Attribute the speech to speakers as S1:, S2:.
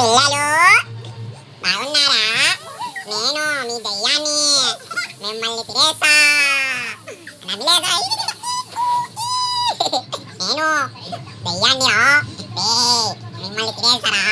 S1: పిల్లలు. బాగున్నారా? నేను మీ దయ్యాన్ని మిమ్మల్ని తిరేసా నవ్వలేదా? నేను దయ్యాన్ని మిమ్మల్ని తిరేసారా